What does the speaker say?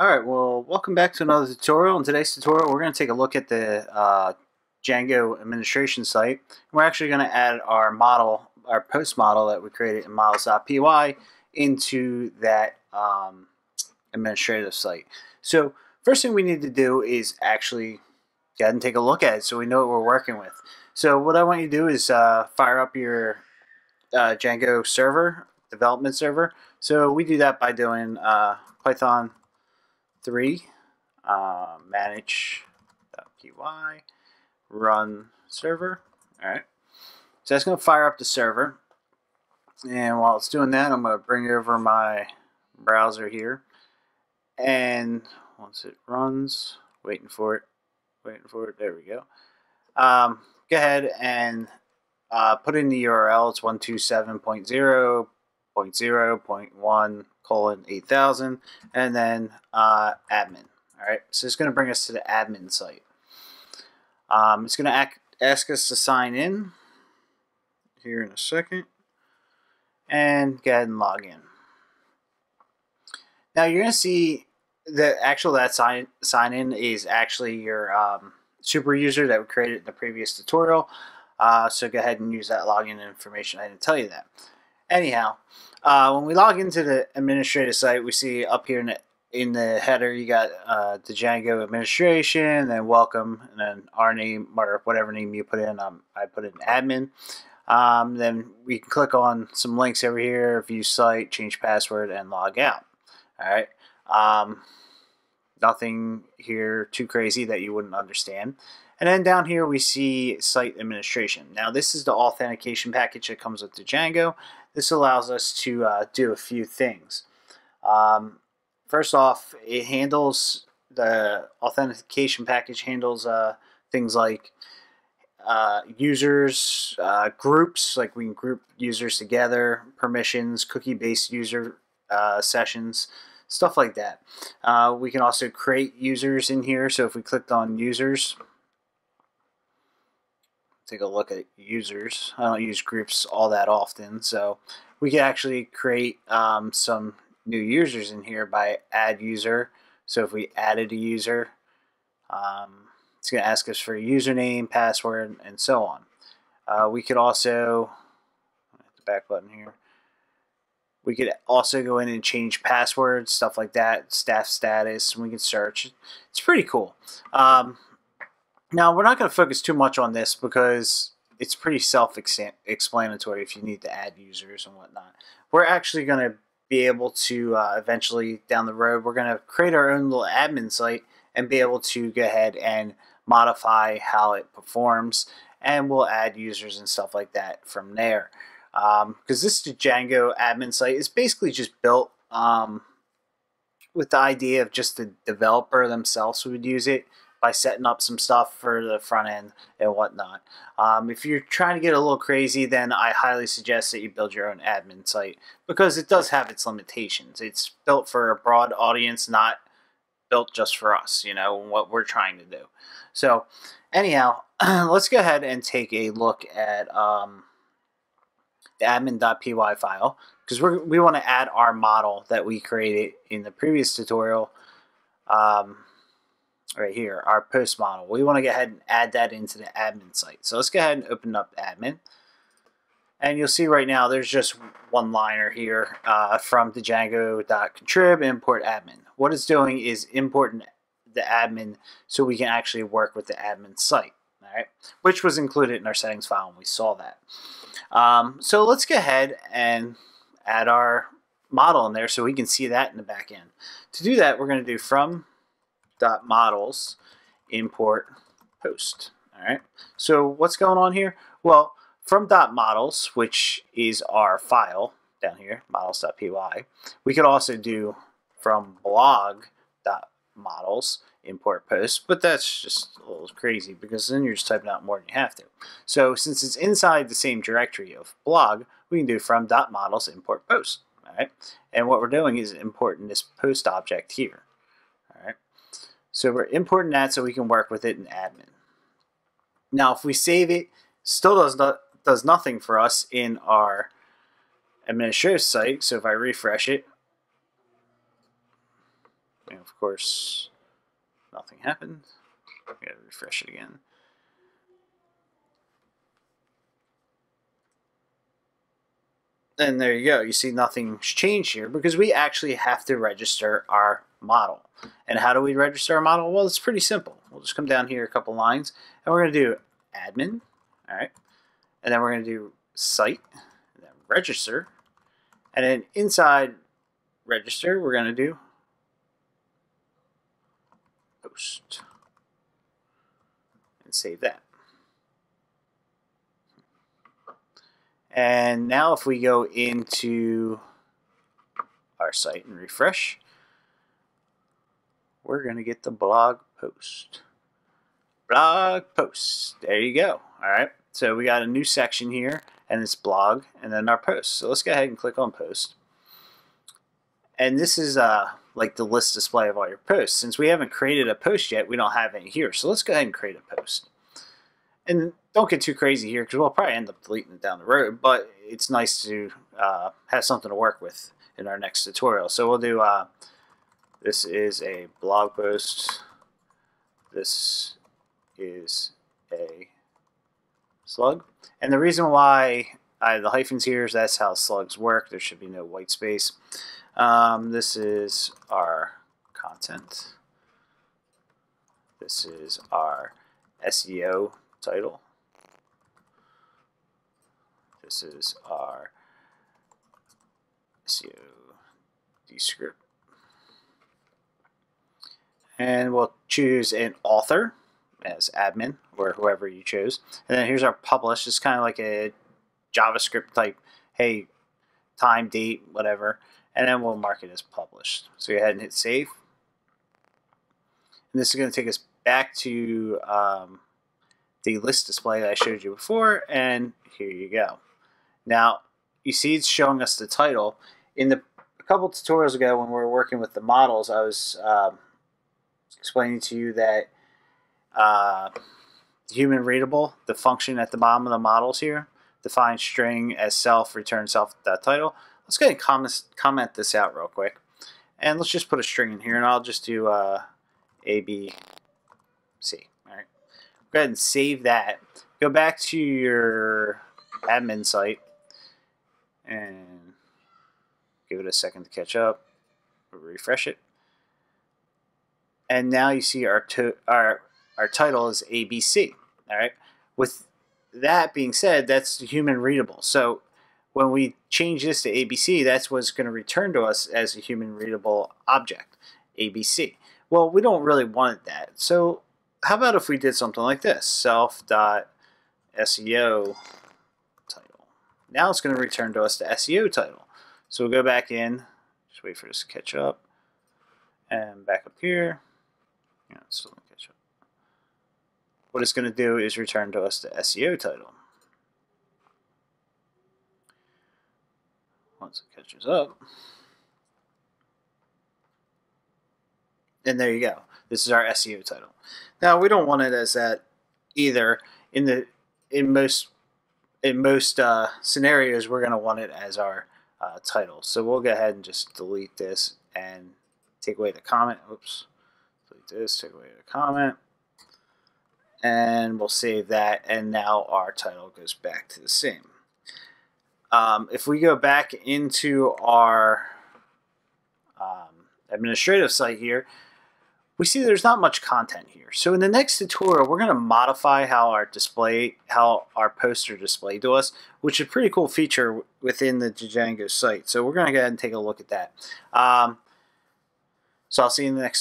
Alright, well, welcome back to another tutorial. In today's tutorial, we're going to take a look at the uh, Django administration site. We're actually going to add our model, our post model that we created in models.py into that um, administrative site. So, first thing we need to do is actually go ahead and take a look at it so we know what we're working with. So, what I want you to do is uh, fire up your uh, Django server, development server. So, we do that by doing uh, Python 3 uh, manage.py run server. All right. So that's going to fire up the server. And while it's doing that, I'm going to bring over my browser here. And once it runs, waiting for it, waiting for it, there we go. Um, go ahead and uh, put in the URL. It's 127.0.0.1 colon 8000 and then uh, admin. All right, so it's going to bring us to the admin site. Um, it's going to ask us to sign in here in a second and go ahead and log in. Now you're going to see that actual that sign sign in is actually your um, super user that we created in the previous tutorial. Uh, so go ahead and use that login information. I didn't tell you that. Anyhow, uh, when we log into the administrative site, we see up here in the, in the header you got uh, the Django administration, then welcome, and then our name or whatever name you put in. Um, I put in admin. Um, then we can click on some links over here, view site, change password, and log out. All right. Um, nothing here too crazy that you wouldn't understand. And then down here we see site administration. Now this is the authentication package that comes with the Django. This allows us to uh, do a few things. Um, first off, it handles the authentication package handles uh, things like uh, users, uh, groups, like we can group users together, permissions, cookie-based user uh, sessions, stuff like that. Uh, we can also create users in here. So if we clicked on users, take a look at users. I don't use groups all that often, so we can actually create um, some new users in here by add user. So if we added a user, um, it's going to ask us for a username, password, and so on. Uh, we could also, the back button here, we could also go in and change passwords, stuff like that, staff status, and we can search. It's pretty cool. Um, now, we're not going to focus too much on this because it's pretty self-explanatory if you need to add users and whatnot. We're actually going to be able to uh, eventually down the road, we're going to create our own little admin site and be able to go ahead and modify how it performs and we'll add users and stuff like that from there. Because um, this Django admin site is basically just built um, with the idea of just the developer themselves would use it by setting up some stuff for the front end and whatnot. Um, if you're trying to get a little crazy, then I highly suggest that you build your own admin site because it does have its limitations. It's built for a broad audience, not built just for us, you know, what we're trying to do. So, anyhow, let's go ahead and take a look at um, the admin.py file because we we want to add our model that we created in the previous tutorial. Um, right here, our post model. We want to go ahead and add that into the admin site. So let's go ahead and open up admin. And you'll see right now there's just one liner here uh, from the Django.contrib import admin. What it's doing is importing the admin so we can actually work with the admin site, all right? which was included in our settings file and we saw that. Um, so let's go ahead and add our model in there so we can see that in the back end. To do that, we're going to do from dot models import post. All right. So what's going on here? Well, from dot models, which is our file down here, models.py, we could also do from blog dot models import post, but that's just a little crazy because then you're just typing out more than you have to. So since it's inside the same directory of blog, we can do from dot models import post. All right. And what we're doing is importing this post object here. So we're importing that so we can work with it in admin. Now if we save it, still does not does nothing for us in our administrative site. So if I refresh it, And of course, nothing happened. We gotta refresh it again. And there you go. You see nothing's changed here because we actually have to register our model. And how do we register our model? Well, it's pretty simple. We'll just come down here a couple lines and we're going to do admin, all right? And then we're going to do site, and then register. And then inside register, we're going to do post and save that. And now if we go into our site and refresh, we're going to get the blog post. Blog post. There you go. All right. So we got a new section here and it's blog and then our post. So let's go ahead and click on post. And this is uh, like the list display of all your posts. Since we haven't created a post yet, we don't have any here. So let's go ahead and create a post. And don't get too crazy here because we'll probably end up deleting it down the road, but it's nice to uh, have something to work with in our next tutorial. So we'll do, uh, this is a blog post. This is a slug. And the reason why I have the hyphens here is that's how slugs work. There should be no white space. Um, this is our content. This is our SEO title. This is our SEO descript. And we'll choose an author as admin or whoever you choose. And then here's our publish. It's kind of like a JavaScript type, hey, time, date, whatever. And then we'll mark it as published. So go ahead and hit save. And this is going to take us back to um, the list display that I showed you before. And here you go. Now, you see it's showing us the title. In the a couple tutorials ago when we were working with the models, I was um, explaining to you that uh, human readable, the function at the bottom of the models here, define string as self, return self that title. Let's go ahead and comment, comment this out real quick. And let's just put a string in here, and I'll just do uh, A, B, C. All right. Go ahead and save that. Go back to your admin site and give it a second to catch up. Refresh it. And now you see our, our our title is ABC. All right. With that being said, that's human readable. So when we change this to ABC, that's what's going to return to us as a human readable object, ABC. Well, we don't really want that. So how about if we did something like this, self.seo title. Now it's going to return to us the SEO title. So we'll go back in, just wait for this to catch up, and back up here. Yeah, still catch up what it's going to do is return to us the SEO title. Once it catches up. And there you go. This is our SEO title. Now we don't want it as that either. In the in most in most uh, scenarios, we're going to want it as our uh, title. So we'll go ahead and just delete this and take away the comment. Oops. This. Take away the comment and we'll save that and now our title goes back to the same. Um, if we go back into our um, administrative site here, we see there's not much content here. So in the next tutorial, we're going to modify how our display, how our posts are displayed to us, which is a pretty cool feature within the Django site. So we're going to go ahead and take a look at that. Um, so I'll see you in the next